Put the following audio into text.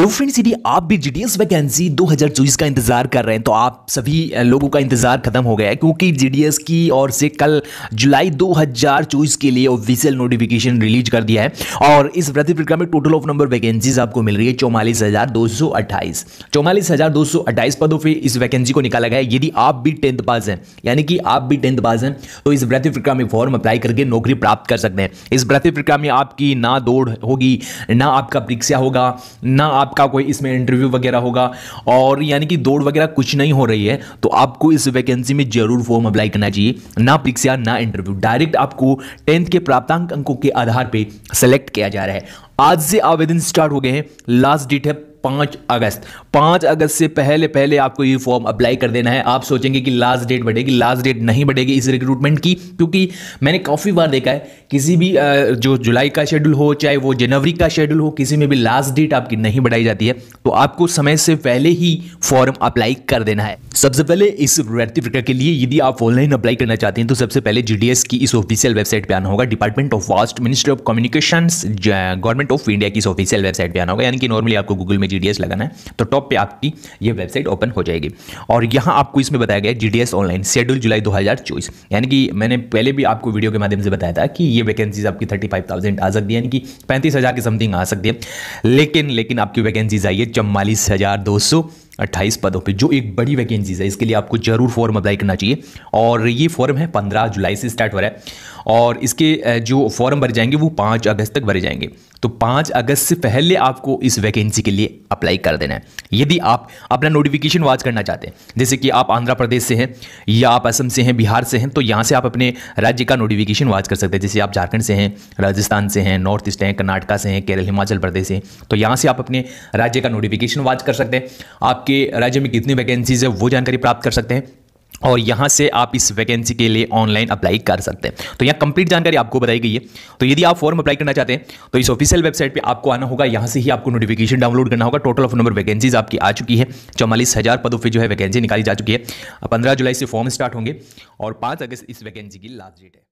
Hello friends यदि आप भी जीडीएस वैकेंसी 2024 का इंतज़ार कर रहे हैं तो आप सभी लोगों का इंतज़ार खत्म हो गया है क्योंकि जीडीएस की ओर से कल जुलाई 2024 के लिए ऑफिशियल नोटिफिकेशन रिलीज़ कर दिया है और इस प्रति प्रक्रिया में टोटल ऑफ़ नंबर वैकेंसीज आपको मिल रही है चौवालीस हज़ार दो सौ अट्ठाईस। चौवालीस हज़ार दो सौ पदों पर इस वैकेंसी को निकाला गया है। यदि आप भी टेंथ पास हैं, यानी कि आप भी टेंथ पास हैं तो इस भर्ती प्रक्रिया में फॉर्म अप्लाई करके नौकरी प्राप्त कर सकते हैं। इस भर्ती प्रक्रिया में आपकी ना दौड़ होगी, ना आपका परीक्षा होगा, ना आपका कोई इसमें इंटरव्यू वगैरह होगा और यानी कि दौड़ वगैरह कुछ नहीं हो रही है तो आपको इस वैकेंसी में ज़रूर फॉर्म अप्लाई करना चाहिए, ना परीक्षा, ना इंटरव्यू डायरेक्ट आपको टेंथ के प्राप्तांक अंकों के आधार पर सेलेक्ट किया जा रहा है। आज से आवेदन स्टार्ट हो गए हैं। लास्ट डेट है पाँच अगस्त। पाँच अगस्त से पहले पहले आपको ये फॉर्म अप्लाई कर देना है। आप सोचेंगे कि लास्ट डेट बढ़ेगी लास्ट डेट नहीं बढ़ेगी इस रिक्रूटमेंट की, क्योंकि मैंने काफ़ी बार देखा है, किसी भी जो जुलाई का शेड्यूल हो, चाहे वो जनवरी का शेड्यूल हो, किसी में भी लास्ट डेट आपकी नहीं बढ़ाई जाती है तो आपको समय से पहले ही फॉर्म अप्लाई कर देना है। सबसे पहले इस भर्ती प्रक्रिया के लिए यदि आप ऑनलाइन अप्लाई करना चाहते हैं तो सबसे पहले जीडीएस की इस ऑफिशियल वेबसाइट पर आना होगा। Department of vast ministry of communication government of India की ऑफिशियल वेबसाइट पे आना होगा, यानी कि नॉर्मली आपको गूगल में जीडीएस लगाना है तो टॉप पे आपकी ये वेबसाइट ओपन हो जाएगी। और यहाँ आपको इसमें बताया गया जीडीएस ऑनलाइन शेड्यूल जुलाई दो यानी कि मैंने पहले भी आपको वीडियो के माध्यम से बताया था कि ये वैकेंसीज आपकी थर्टी आ सकती है, यानी कि पैंतीस के समथिंग आ सकती है। लेकिन लेकिन आपकी वैकेंसीज आई है चौवालीस अट्ठाईस पदों पे, जो एक बड़ी वैकेंसीज है, इसके लिए आपको ज़रूर फॉर्म अप्लाई करना चाहिए। और ये फॉर्म है पंद्रह जुलाई से स्टार्ट हो रहा है। और इसके जो फॉर्म भरे जाएँगे, वो पाँच अगस्त तक भरे जाएँगे। तो पाँच अगस्त से पहले आपको इस वैकेंसी के लिए अप्लाई कर देना है। यदि आप अपना नोटिफिकेशन वाच करना चाहते हैं, जैसे कि आप आंध्र प्रदेश से हैं, या आप असम से हैं, बिहार से हैं तो यहाँ से आप अपने राज्य का नोटिफिकेशन वाच कर सकते हैं। जैसे आप झारखंड से हैं, राजस्थान से हैं नॉर्थ ईस्ट हैं, कर्नाटका से हैं, केरल, हिमाचल प्रदेश से हैं तो यहाँ से आप अपने राज्य का नोटिफिकेशन वाच कर सकते हैं। आपके राज्य में कितनी वैकेंसीज है, वो जानकारी प्राप्त कर सकते हैं और यहाँ से आप इस वैकेंसी के लिए ऑनलाइन अप्लाई कर सकते हैं। तो यहाँ कंप्लीट जानकारी आपको बताई गई है। तो यदि आप फॉर्म अप्लाई करना चाहते हैं तो इस ऑफिशियल वेबसाइट पे आपको आना होगा। यहाँ से ही आपको नोटिफिकेशन डाउनलोड करना होगा। टोटल ऑफ़ नंबर वैकेंसीज आपकी आ चुकी है। चौवालीस हज़ार पदों पर जो है वैकेंसी निकाली जा चुकी है। पंद्रह जुलाई से फॉर्म स्टार्ट होंगे और पाँच अगस्त इस वैकेंसी की लास्ट डेट है।